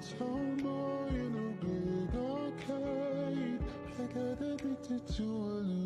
downtown boy in a big arcade I got addicted to a